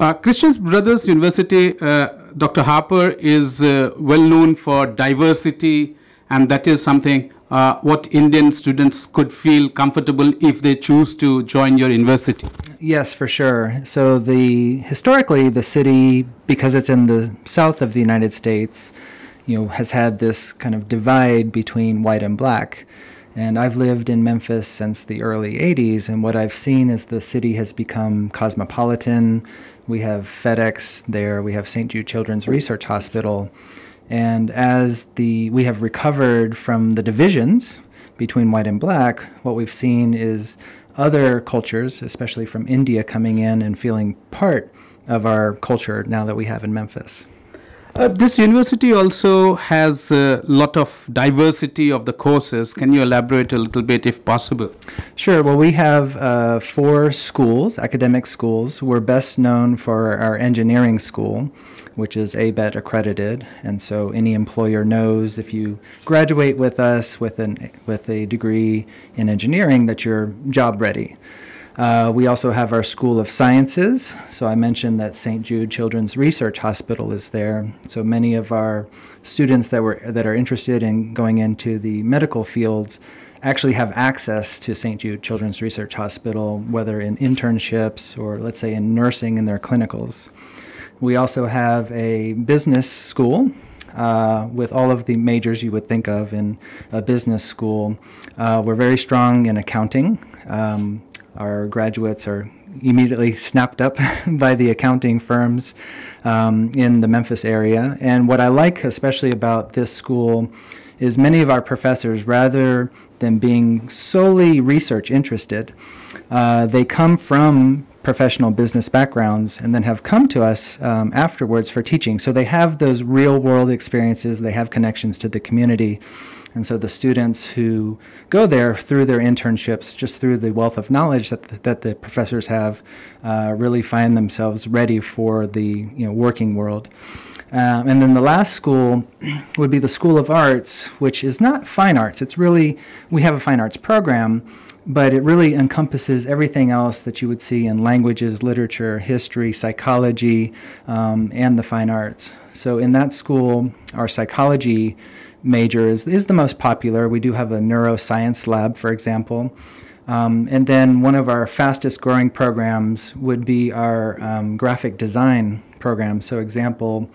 Uh, Christian Brothers University, uh, Dr. Harper is uh, well known for diversity, and that is something uh, what Indian students could feel comfortable if they choose to join your university. Yes, for sure. So the historically the city, because it's in the south of the United States, you know, has had this kind of divide between white and black. And I've lived in Memphis since the early 80s, and what I've seen is the city has become cosmopolitan. We have FedEx there, we have St. Jude Children's Research Hospital. And as the we have recovered from the divisions between white and black, what we've seen is other cultures, especially from India, coming in and feeling part of our culture now that we have in Memphis. Uh, this university also has a lot of diversity of the courses. Can you elaborate a little bit if possible? Sure. Well, we have uh, four schools, academic schools. We're best known for our engineering school, which is ABET accredited. And so any employer knows if you graduate with us with, an, with a degree in engineering that you're job ready. Uh, we also have our School of Sciences. So I mentioned that St. Jude Children's Research Hospital is there. So many of our students that were that are interested in going into the medical fields actually have access to St. Jude Children's Research Hospital, whether in internships or let's say in nursing in their clinicals. We also have a business school uh, with all of the majors you would think of in a business school. Uh, we're very strong in accounting. Um, our graduates are immediately snapped up by the accounting firms um, in the Memphis area. And what I like especially about this school is many of our professors, rather than being solely research interested, uh, they come from professional business backgrounds and then have come to us um, afterwards for teaching. So they have those real world experiences, they have connections to the community. And so the students who go there through their internships, just through the wealth of knowledge that the, that the professors have, uh, really find themselves ready for the you know, working world. Um, and then the last school would be the School of Arts, which is not fine arts. It's really, we have a fine arts program, but it really encompasses everything else that you would see in languages, literature, history, psychology, um, and the fine arts. So in that school, our psychology major is, is the most popular. We do have a neuroscience lab, for example. Um, and then one of our fastest growing programs would be our um, graphic design program. So, example,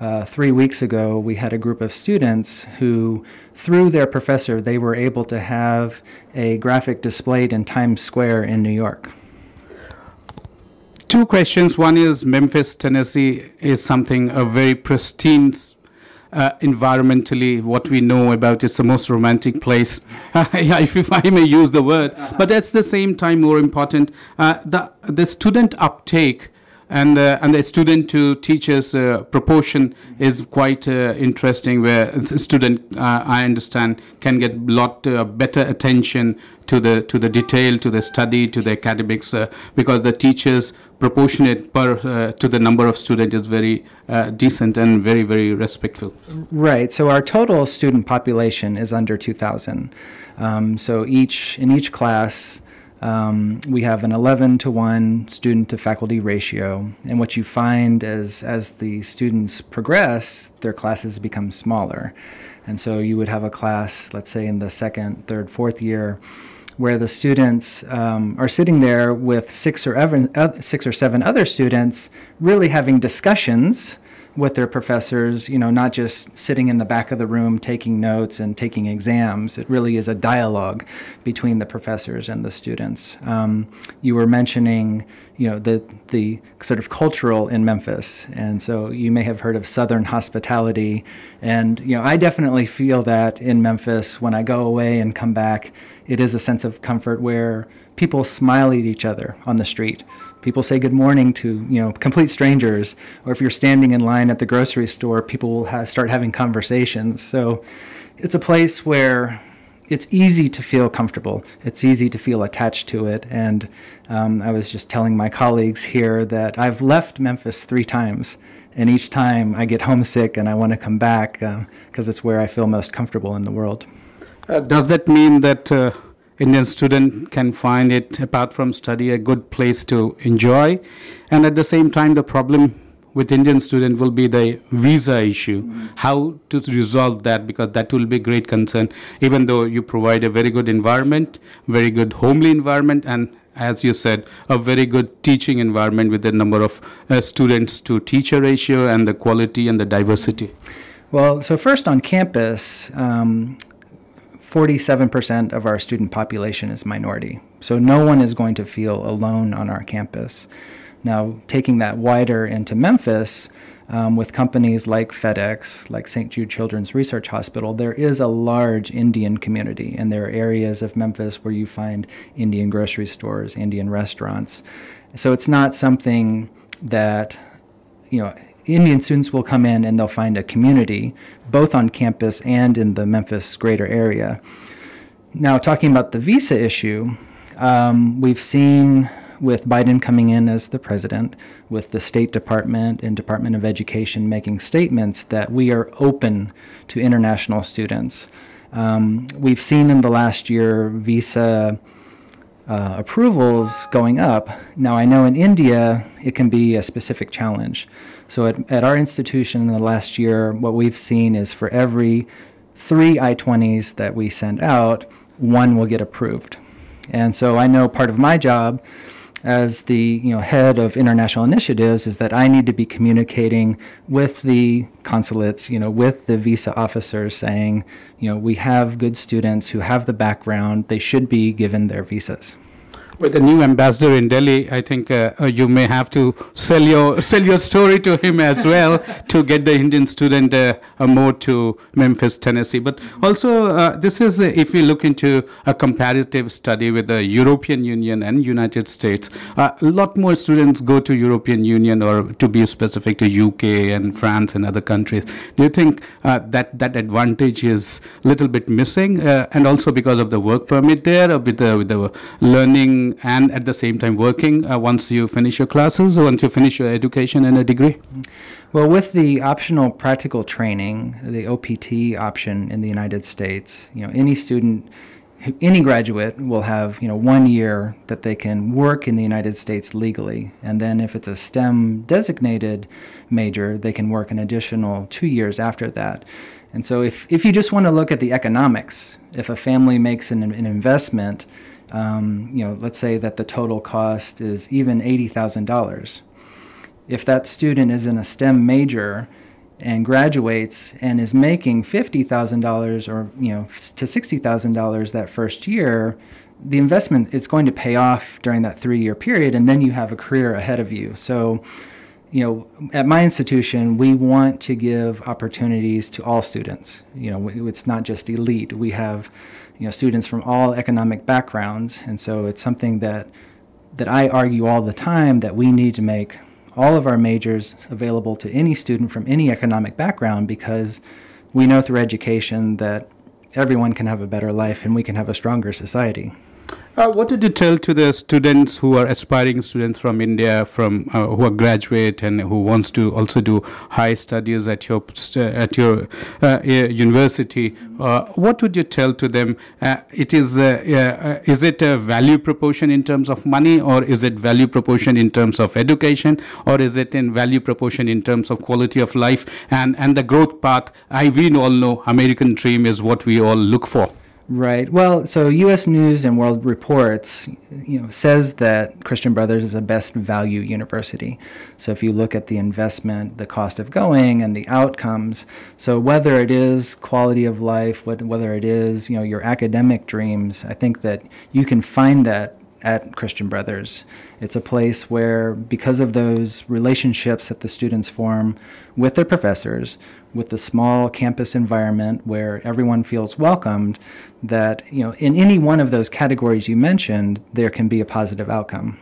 uh, three weeks ago, we had a group of students who, through their professor, they were able to have a graphic displayed in Times Square in New York. Two questions. One is Memphis, Tennessee is something, a very pristine uh, environmentally what we know about it's the most romantic place. If I may use the word. But at the same time more important. Uh, the the student uptake and uh, and the student to teachers uh, proportion is quite uh, interesting where a student uh, I understand can get lot uh, better attention to the to the detail to the study to the academics uh, because the teachers proportionate per to the number of students is very decent and very very respectful. Right. So our total student population is under 2000 um, so each in each class um, we have an 11 to 1 student to faculty ratio. And what you find is as the students progress, their classes become smaller. And so you would have a class, let's say in the second, third, fourth year, where the students um, are sitting there with six or, ever, uh, six or seven other students really having discussions with their professors, you know, not just sitting in the back of the room taking notes and taking exams. It really is a dialogue between the professors and the students. Um, you were mentioning, you know, the the sort of cultural in Memphis, and so you may have heard of Southern hospitality, and you know, I definitely feel that in Memphis when I go away and come back. It is a sense of comfort where people smile at each other on the street people say good morning to you know complete strangers or if you're standing in line at the grocery store people will ha- start having conversations. So it's a place where it's easy to feel comfortable. It's easy to feel attached to it. And um, i was just telling my colleagues here that i've left memphis three times. And each time i get homesick and i want to come back because uh, it's where i feel most comfortable in the world. Uh, does that mean that uh Indian student can find it, apart from study, a good place to enjoy. And at the same time, the problem with Indian student will be the visa issue. How to resolve that because that will be great concern. Even though you provide a very good environment, very good homely environment, and as you said, a very good teaching environment with the number of uh, students to teacher ratio and the quality and the diversity. Well, so first on campus, um, 47% of our student population is minority. So no one is going to feel alone on our campus. Now, taking that wider into Memphis, um, with companies like FedEx, like St. Jude Children's Research Hospital, there is a large Indian community, and there are areas of Memphis where you find Indian grocery stores, Indian restaurants. So it's not something that, you know, Indian students will come in and they'll find a community, both on campus and in the Memphis greater area. Now, talking about the visa issue, um, we've seen with Biden coming in as the president, with the State Department and Department of Education making statements that we are open to international students. Um, we've seen in the last year visa uh, approvals going up. Now, I know in India it can be a specific challenge. So, at, at our institution in the last year, what we've seen is for every three I 20s that we send out, one will get approved. And so I know part of my job as the you know head of international initiatives is that I need to be communicating with the consulates, you know, with the visa officers, saying, you know, we have good students who have the background; they should be given their visas. With the new ambassador in Delhi, I think uh, uh, you may have to sell your sell your story to him as well to get the Indian student uh, uh more to Memphis, Tennessee. But also, uh, this is uh, if we look into a comparative study with the European Union and United States, a lot more students go to European Union or to be specific to UK and France and other countries. Do you think that that advantage is a little bit missing, and also because of the work permit there, or with the with the learning and at the same time working uh, once you finish your classes or once you finish your education and a degree? Well, with the optional practical training, the OPT option in the United States, you know, any student, any graduate will have, you know, one year that they can work in the United States legally. And then if it's a STEM designated major, they can work an additional two years after that. And so if, if you just want to look at the economics, if a family makes an, an investment, um, you know, let's say that the total cost is even $80,000. If that student is in a STEM major and graduates and is making $50,000 or, you know, to $60,000 that first year, the investment is going to pay off during that three-year period, and then you have a career ahead of you. So, you know, at my institution, we want to give opportunities to all students. You know, it's not just elite. We have you know, students from all economic backgrounds, and so it's something that that I argue all the time that we need to make all of our majors available to any student from any economic background because we know through education that everyone can have a better life and we can have a stronger society. Uh, what did you tell to the students who are aspiring students from India, from uh, who are graduate and who wants to also do high studies at your at your uh, university? Uh, what would you tell to them? Uh, it is uh, is it a value proportion in terms of money, or is it value proportion in terms of education, or is it in value proportion in terms of quality of life and and the growth path? I we all know American dream is what we all look for. Right. Well, so U.S. News and World Reports, you know, says that Christian Brothers is a best value university. So if you look at the investment, the cost of going, and the outcomes, so whether it is quality of life, whether it is you know your academic dreams, I think that you can find that at Christian Brothers. It's a place where, because of those relationships that the students form with their professors, with the small campus environment where everyone feels welcomed, that you know in any one of those categories you mentioned, there can be a positive outcome.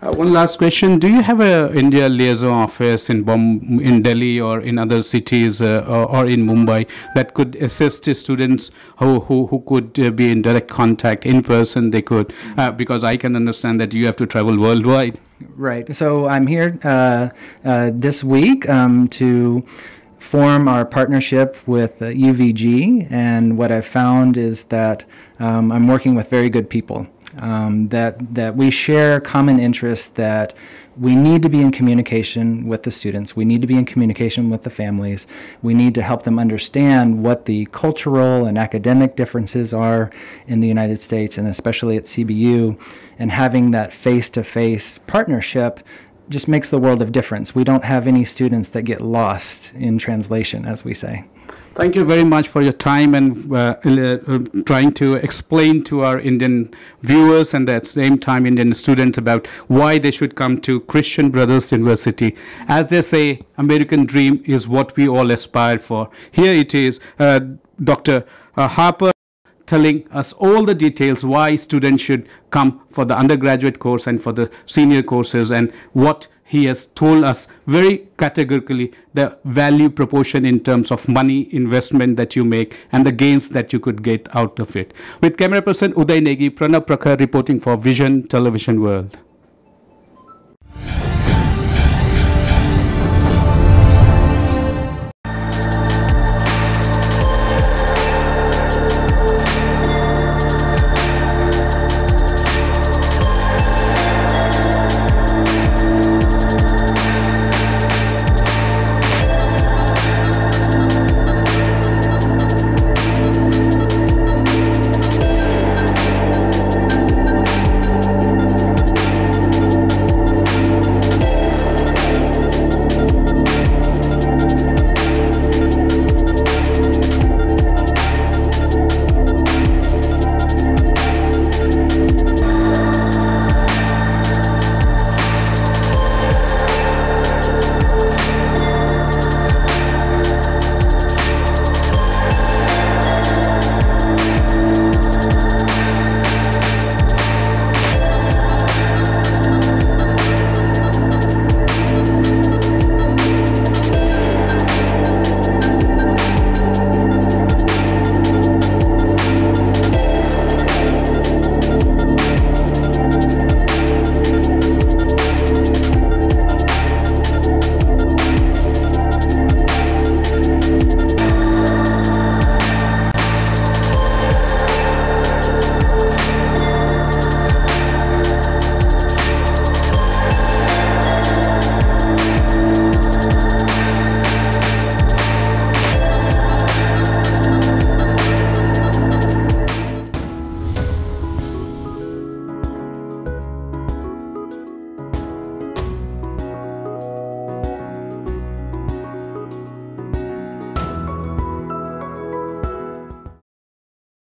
Uh, one last question: Do you have a India liaison office in Bom- in Delhi or in other cities uh, or, or, in Mumbai that could assist students who who, who could uh, be in direct contact in person? They could uh, because I can understand that you have to travel worldwide. Right. So I'm here uh, uh, this week um, to form our partnership with uh, UVG, and what I've found is that um, I'm working with very good people. Um, that that we share common interests that we need to be in communication with the students. We need to be in communication with the families. We need to help them understand what the cultural and academic differences are in the United States and especially at CBU. And having that face to face partnership just makes the world of difference. We don't have any students that get lost in translation, as we say. Thank you very much for your time and uh, uh, trying to explain to our Indian viewers and at the same time Indian students about why they should come to Christian Brothers University. As they say, American dream is what we all aspire for. Here it is, uh, Dr. Uh, Harper telling us all the details why students should come for the undergraduate course and for the senior courses and what he has told us very categorically the value proportion in terms of money investment that you make and the gains that you could get out of it. With camera person Uday Negi, Pranab Prakhar reporting for Vision Television World.